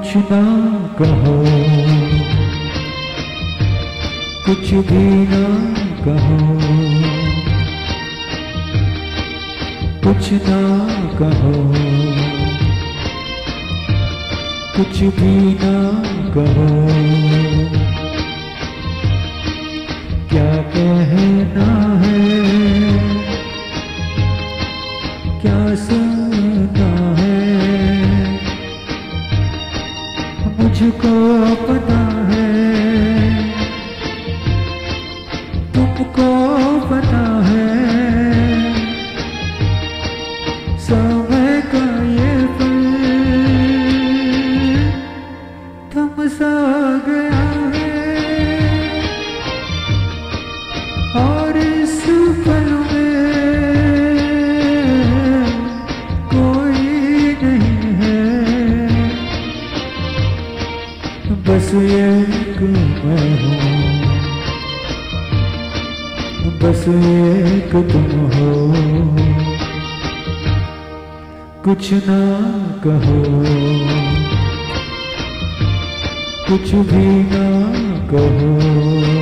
कुछ ना कहो। कुछ भी ना कहो। कुछ ना कहो। कुछ भी ना कहो। क्या कहना है? क्या सुनना मुझको पता है। बस एक मैं हूँ। बस एक तुम हो। कुछ ना कहो। कुछ भी ना कहो।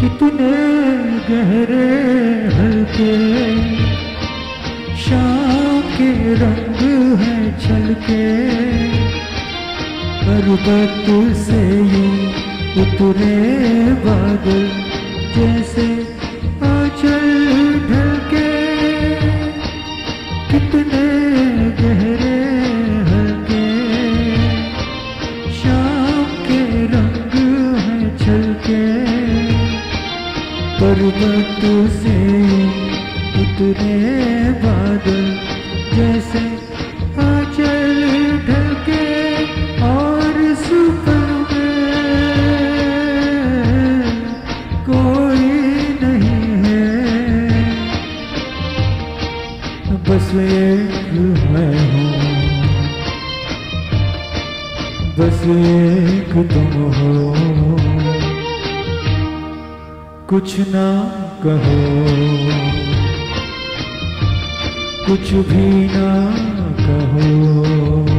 कितने गहरे हल्के, शाम के रंग है छलके, पर्वत से यूँ उतरे बादल जैसे आंचल पर्वत से उतरे बादल, जैसे आंचल ढलके और सुपर में कोई नहीं है। बस एक मैं हूँ। बस एक तुम हो। कुछ ना कहो। कुछ भी ना कहो।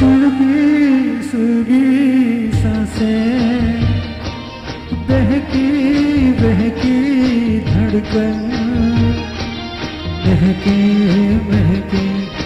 सुलगी सुलगी साँसें। बहकी बहकी धड़कन। महके महके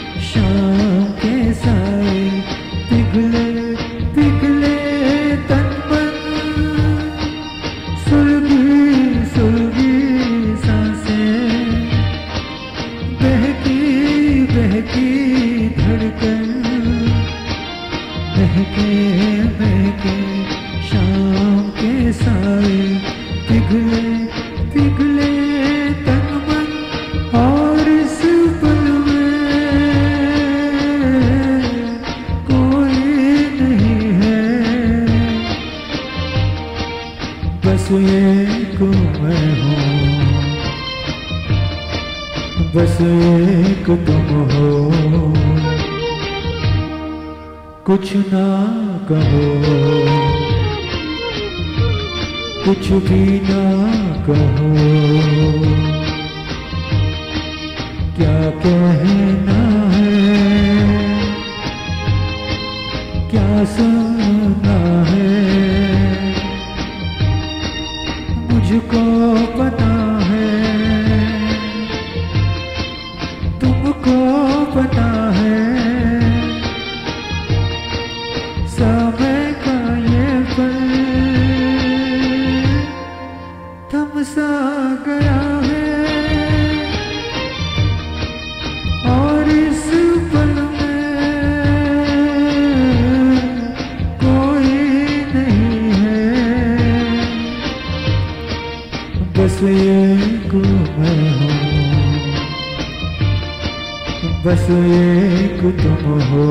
बस एक तुम हो। कुछ ना कहो। कुछ भी ना कहो। क्या कहना है? क्या सुनना बस एक मैं हूँ बस एक तुम हो।